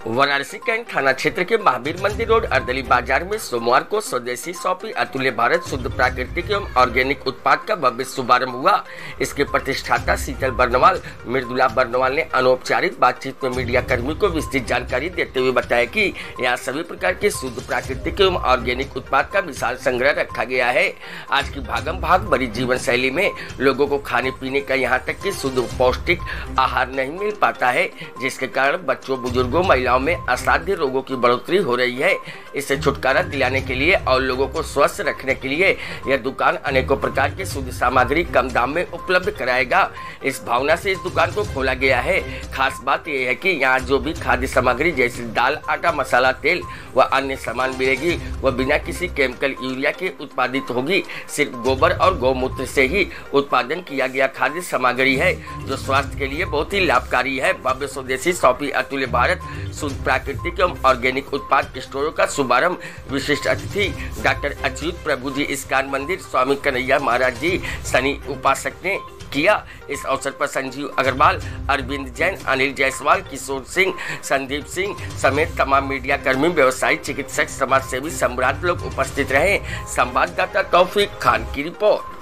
Varanasi cantt थाना क्षेत्र के महावीर मंदिर रोड, अर्दली बाज़ार में सोमवार को स्वदेशी शॉपी, अतुल्य भारत शुद्ध प्राकृतिक एवं ऑर्गेनिक उत्पाद का भव्य शुभारंभ हुआ। इसके प्रतिष्ठाता शीतल बर्नवाल, मृदुला बर्नवाल ने अनौपचारिक बातचीत में मीडिया कर्मी को विस्तृत जानकारी देते हुए बताया कि यहाँ सभी प्रकार के शुद्ध प्राकृतिक एवं ऑर्गेनिक उत्पाद का विशाल संग्रह रखा गया है। आज की भागम भाग भरी जीवन शैली में लोगों को खाने पीने का यहाँ तक की शुद्ध पौष्टिक आहार नहीं मिल पाता है, जिसके कारण बच्चों, बुज़ुर्गों, महिलाओं महिलाओं में असाध्य रोगों की बढ़ोतरी हो रही है। इससे छुटकारा दिलाने के लिए और लोगों को स्वस्थ रखने के लिए यह दुकान अनेकों प्रकार की शुद्ध सामग्री कम दाम में उपलब्ध कराएगा। इस भावना से इस दुकान को खोला गया है। खास बात यह है कि यहाँ जो भी खाद्य सामग्री, जैसे दाल, आटा, मसाला, तेल व अन्य सामान मिलेगी, वह बिना किसी केमिकल यूरिया के उत्पादित होगी। सिर्फ़ गोबर और गौमूत्र से ही उत्पादन किया गया खाद्य सामग्री है, जो स्वास्थ्य के लिए बहुत ही लाभकारी है। भव्य स्वदेशी सौपी अतुल्य भारत शुद्ध प्राकृतिक एवं ऑर्गेनिक उत्पाद स्टोरों का शुभारंभ। विशिष्ट अतिथि डॉक्टर अच्युत प्रभु जी इसकान मंदिर स्वामी कन्हैया महाराज जी, शनि उपासक ने किया। इस अवसर पर संजीव अग्रवाल, अरविंद जैन, अनिल जायसवाल, किशोर सिंह, संदीप सिंह समेत तमाम मीडिया कर्मी, व्यवसायी, चिकित्सक समाज सेवी सम्राट लोग उपस्थित रहे। संवाददाता तौफिक खान की रिपोर्ट।